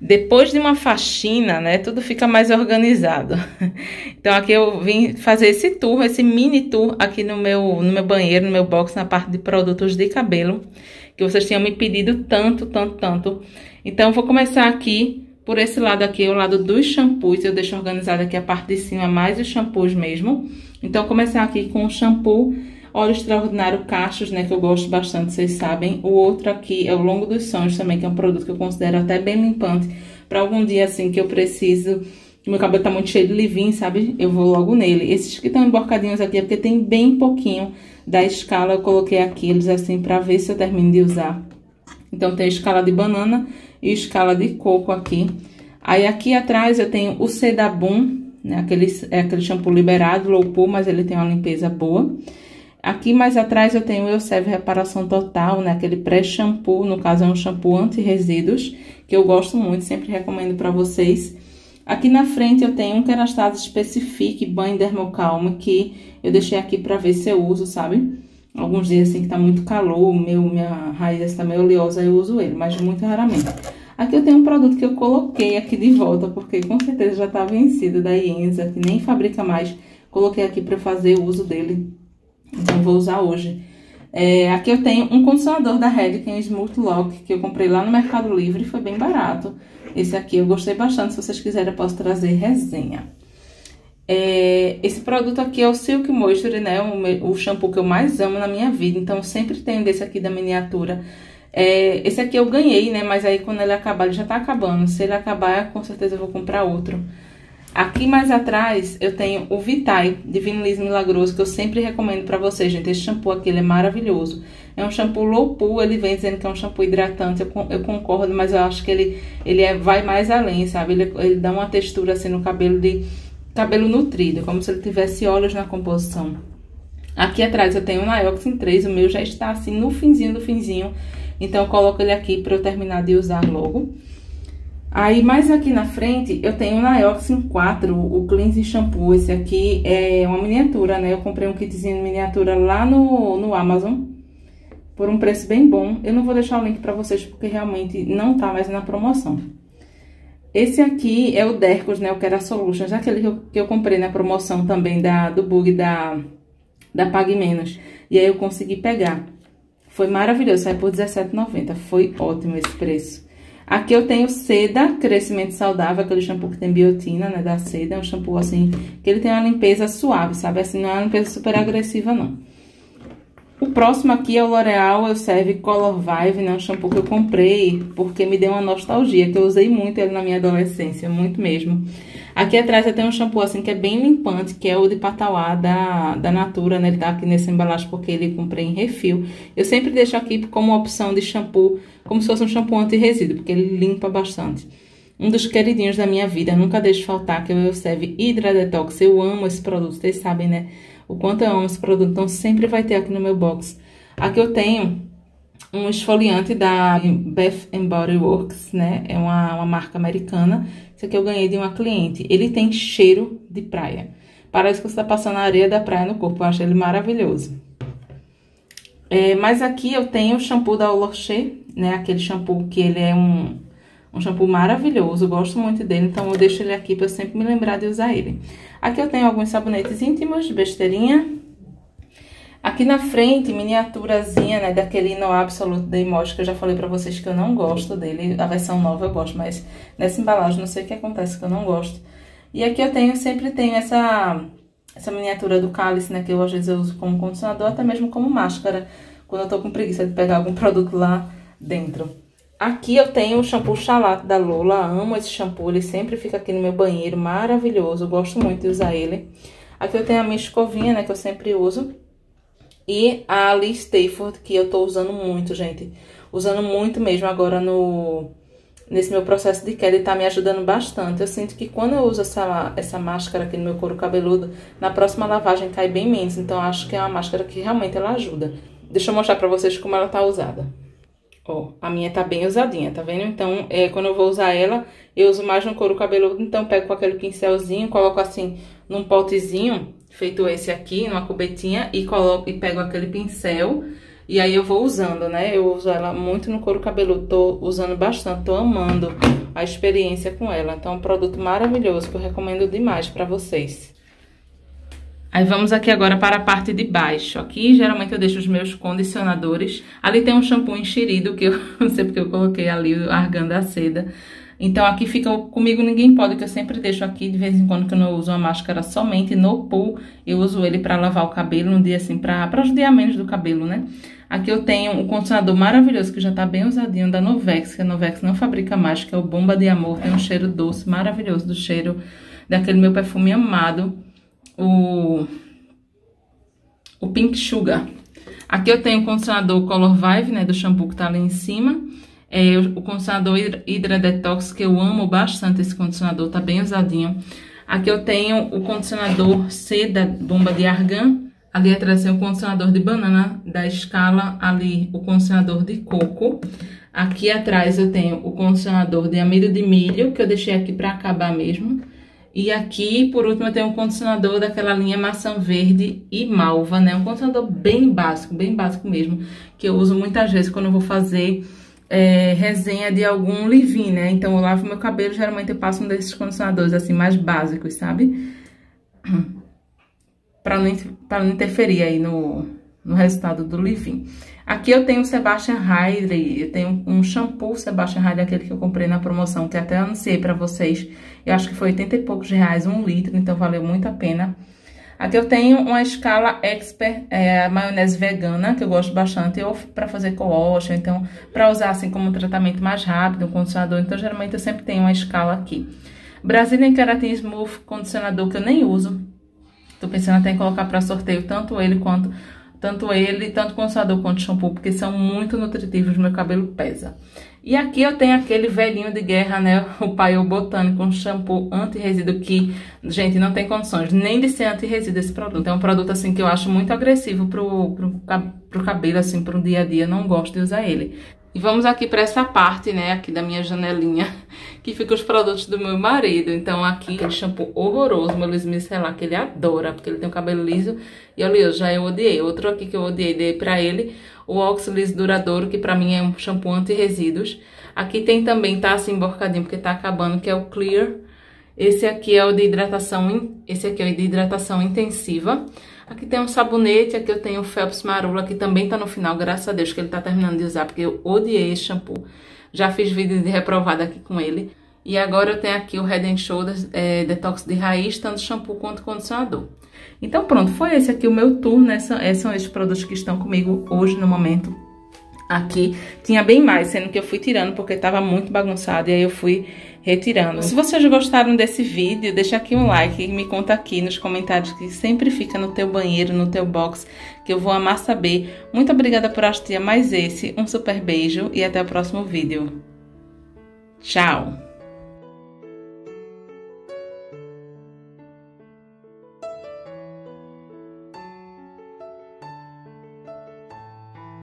depois de uma faxina, né, tudo fica mais organizado. Então aqui eu vim fazer esse tour, esse mini tour aqui no meu, no meu banheiro, no meu box, na parte de produtos de cabelo, que vocês tinham me pedido tanto, tanto, tanto. Então vou começar aqui por esse lado aqui, o lado dos shampoos, eu deixo organizado aqui a parte de cima, mais os shampoos mesmo. Então começar aqui com o shampoo Óleo Extraordinário Cachos, né, que eu gosto bastante, vocês sabem. O outro aqui é o Longo dos Sonhos também, que é um produto que eu considero até bem limpante. Pra algum dia, assim, que eu preciso, meu cabelo tá muito cheio de livinho, sabe? Eu vou logo nele. Esses que estão emborcadinhos aqui é porque tem bem pouquinho da escala. Eu coloquei aqui eles assim pra ver se eu termino de usar. Então, tem escala de banana e escala de coco aqui. Aí, aqui atrás eu tenho o Sedabum, né? Aquele, é aquele shampoo liberado, low pool, mas ele tem uma limpeza boa. Aqui mais atrás eu tenho o Eu Serve Reparação Total, né? Aquele pré-shampoo, no caso é um shampoo anti-resíduos, que eu gosto muito, sempre recomendo para vocês. Aqui na frente eu tenho um Kerastase Specific Banho Dermocalmo, que eu deixei aqui para ver se eu uso, sabe? Alguns dias assim que tá muito calor, meu, minha raiz está meio oleosa, eu uso ele, mas muito raramente. Aqui eu tenho um produto que eu coloquei aqui de volta, porque com certeza já tá vencido, da Ienza, que nem fabrica mais. Coloquei aqui para fazer o uso dele então, vou usar hoje. É, aqui eu tenho um condicionador da Redken Smooth Lock, que eu comprei lá no Mercado Livre foi bem barato. Esse aqui eu gostei bastante, se vocês quiserem eu posso trazer resenha. É, esse produto aqui é o Silk Moisture, né? O, o, shampoo que eu mais amo na minha vida. Então, sempre tenho desse aqui da miniatura. É, esse aqui eu ganhei, né? Mas aí quando ele acabar, ele já tá acabando. Se ele acabar, com certeza eu vou comprar outro. Aqui mais atrás eu tenho o Vitae Divino Liso Milagroso, que eu sempre recomendo pra vocês, gente. Esse shampoo aqui, ele é maravilhoso. É um shampoo low pool, ele vem dizendo que é um shampoo hidratante, eu, eu concordo, mas eu acho que ele, ele é, vai mais além, sabe? Ele, ele dá uma textura assim no cabelo de cabelo nutrido, como se ele tivesse óleos na composição. Aqui atrás eu tenho o Nioxin 3, o meu já está assim no finzinho do finzinho, então eu coloco ele aqui para eu terminar de usar logo. Aí, mais aqui na frente, eu tenho o Nioxin 4, o Cleanse Shampoo. Esse aqui é uma miniatura, né? Eu comprei um kitzinho de miniatura lá no, no Amazon. Por um preço bem bom. Eu não vou deixar o link pra vocês, porque realmente não tá mais na promoção. Esse aqui é o Dercos, né? O Kera Solutions. Aquele que eu, que eu comprei na promoção também da, do bug da, da Pague Menos. E aí eu consegui pegar. Foi maravilhoso, saiu por R$17,90. Foi ótimo esse preço. Aqui eu tenho Seda Crescimento Saudável, aquele shampoo que tem biotina, né, da Seda. É um shampoo, assim, que ele tem uma limpeza suave, sabe? Assim, não é uma limpeza super agressiva, não. O próximo aqui é o L'Oreal Eu Serve Color Vive, né? Um shampoo que eu comprei porque me deu uma nostalgia, que eu usei muito ele na minha adolescência, muito mesmo. Aqui atrás eu tenho um shampoo assim que é bem limpante, que é o de Patauá da, da Natura, né? Ele tá aqui nessa embalagem porque ele comprei em refil. Eu sempre deixo aqui como opção de shampoo, como se fosse um shampoo anti-resíduo, porque ele limpa bastante. Um dos queridinhos da minha vida, nunca deixo faltar, que é o Elseve Hydra Detox. Eu amo esse produto, vocês sabem, né? O quanto eu amo esse produto, então sempre vai ter aqui no meu box. Aqui eu tenho um esfoliante da Bath Body Works, né? É uma, uma marca americana. Esse aqui eu ganhei de uma cliente. Ele tem cheiro de praia. Parece que você tá passando a areia da praia no corpo. Eu acho ele maravilhoso. É, mas aqui eu tenho o shampoo da Olorché, né? Aquele shampoo que ele é um, um shampoo maravilhoso. Gosto muito dele, então eu deixo ele aqui pra eu sempre me lembrar de usar ele. Aqui eu tenho alguns sabonetes íntimos besteirinha. Aqui na frente, miniaturazinha, né, daquele No Absolute da Emoji, que eu já falei pra vocês que eu não gosto dele. A versão nova eu gosto, mas nessa embalagem não sei o que acontece que eu não gosto. E aqui eu tenho, sempre tenho essa, essa miniatura do cálice, né, que eu às vezes eu uso como condicionador, até mesmo como máscara, quando eu tô com preguiça de pegar algum produto lá dentro. Aqui eu tenho o shampoo Chalato da Lola, amo esse shampoo, ele sempre fica aqui no meu banheiro, maravilhoso, gosto muito de usar ele. Aqui eu tenho a minha escovinha, né, que eu sempre uso. E a Lee Stafford, que eu tô usando muito, gente. Usando muito mesmo agora no nesse meu processo de queda e tá me ajudando bastante. Eu sinto que quando eu uso essa, essa máscara aqui no meu couro cabeludo, na próxima lavagem cai bem menos. Então, acho que é uma máscara que realmente ela ajuda. Deixa eu mostrar pra vocês como ela tá usada. Ó, a minha tá bem usadinha, tá vendo? Então, é, quando eu vou usar ela, eu uso mais no couro cabeludo. Então, pego com aquele pincelzinho, coloco assim num potezinho feito esse aqui, numa cubetinha, e coloco e pego aquele pincel, e aí eu vou usando, né? Eu uso ela muito no couro cabeludo, tô usando bastante, tô amando a experiência com ela. Então, é um produto maravilhoso que eu recomendo demais para vocês. Aí vamos aqui agora para a parte de baixo. Aqui, geralmente, eu deixo os meus condicionadores. Ali tem um shampoo enxerido, que eu não sei porque eu coloquei ali argan da seda. Então, aqui fica Comigo Ninguém Pode, que eu sempre deixo aqui de vez em quando, que eu não uso a máscara somente no pool. Eu uso ele para lavar o cabelo no dia, assim, para judiar menos do cabelo, né? Aqui eu tenho um condicionador maravilhoso, que já tá bem usadinho, da Novex, que a Novex não fabrica mais, que é o Bomba de Amor. Tem um cheiro doce, maravilhoso, do cheiro daquele meu perfume amado, o, o Pink Sugar. Aqui eu tenho o condicionador Color Vive, né, do shampoo que tá ali em cima. É, o condicionador Hydra Detox, que eu amo bastante esse condicionador, tá bem usadinho. Aqui eu tenho o condicionador Seda Bomba de Argan. Ali atrás tem o condicionador de banana da escala, ali o condicionador de coco. Aqui atrás eu tenho o condicionador de amido de milho, que eu deixei aqui para acabar mesmo. E aqui, por último, eu tenho um condicionador daquela linha maçã verde e malva, né? Um condicionador bem básico, bem básico mesmo, que eu uso muitas vezes quando eu vou fazer é, resenha de algum leave né? Então, eu lavo meu cabelo, geralmente eu passo um desses condicionadores, assim, mais básicos, sabe? Pra não, pra não interferir aí no, no resultado do leave Aqui eu tenho o Sebastian Hyde, eu tenho um shampoo Sebastian Hyde, aquele que eu comprei na promoção, que até anunciei pra vocês. Eu acho que foi 80 e poucos reais, um litro, então valeu muito a pena. Aqui eu tenho uma escala Expert, é, maionese vegana, que eu gosto bastante, ou para fazer co-wash, então para usar assim como um tratamento mais rápido, um condicionador. Então, geralmente eu sempre tenho uma escala aqui. Brazilian Keratin Smooth, condicionador que eu nem uso. Tô pensando até em colocar para sorteio tanto ele quanto tanto ele, tanto condicionador quanto shampoo, porque são muito nutritivos, meu cabelo pesa. E aqui eu tenho aquele velhinho de guerra, né, o Paio Botânico, um shampoo anti-resíduo que, gente, não tem condições nem de ser anti-resíduo esse produto. É um produto, assim, que eu acho muito agressivo pro, pro, pro cabelo, assim, pro dia a dia, não gosto de usar ele. E vamos aqui para essa parte, né, aqui da minha janelinha, que fica os produtos do meu marido. Então aqui, aquele shampoo horroroso, meu Luiz Micelar, que ele adora, porque ele tem o cabelo liso. E olha, já eu odiei. Outro aqui que eu odiei, dei pra ele, o Oxylis Duradouro, que pra mim é um shampoo anti-resíduos. Aqui tem também, tá assim, emborcadinho, porque tá acabando, que é o Clear. Esse aqui é o de hidratação, esse aqui é o de hidratação intensiva. Aqui tem um sabonete, aqui eu tenho o Phelps Marula, que também tá no final, graças a Deus que ele tá terminando de usar, porque eu odiei esse shampoo. Já fiz vídeo de reprovada aqui com ele. E agora eu tenho aqui o Head Shoulders é, Detox de Raiz, tanto shampoo quanto condicionador. Então pronto, foi esse aqui o meu tour, né? São, esses são esses produtos que estão comigo hoje no momento aqui. Tinha bem mais, sendo que eu fui tirando porque tava muito bagunçado e aí eu fui retirando. Se vocês gostaram desse vídeo, deixa aqui um like e me conta aqui nos comentários que sempre fica no teu banheiro, no teu box, que eu vou amar saber. Muito obrigada por assistir a mais esse, um super beijo e até o próximo vídeo. Tchau!